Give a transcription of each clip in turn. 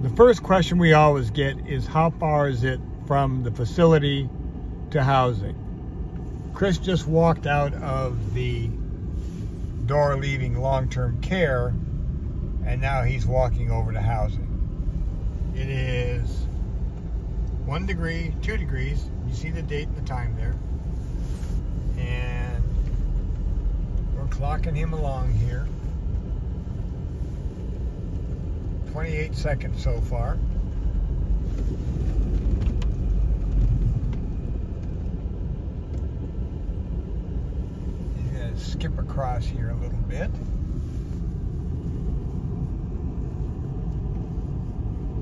The first question we always get is how far is it from the facility to housing? Chris just walked out of the door leaving long-term care and now he's walking over to housing. It is one degree, two degrees. You see the date and the time there. And we're clocking him along here. 28 seconds so far. Skip across here a little bit.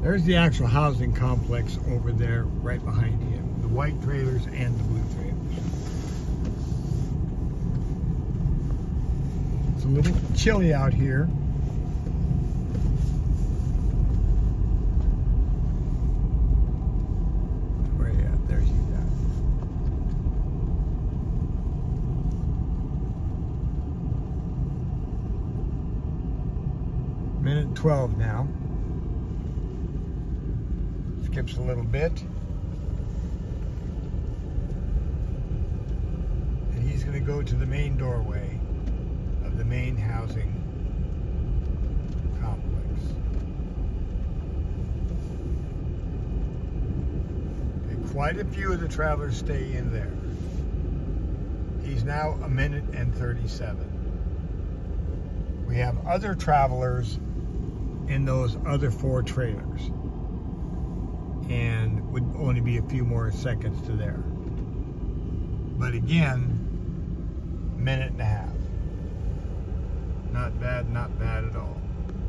There's the actual housing complex over there right behind him. The white trailers and the blue trailers. It's a little chilly out here. Where you at? There's you at. Minute 12 now. Skips a little bit. And he's going to go to the main doorway of the main housing complex. And quite a few of the travelers stay in there. He's now a minute and 37. We have other travelers in those other four trailers and would only be a few more seconds to there. But again, minute and a half. Not bad, not bad.